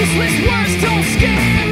Useless words don't scare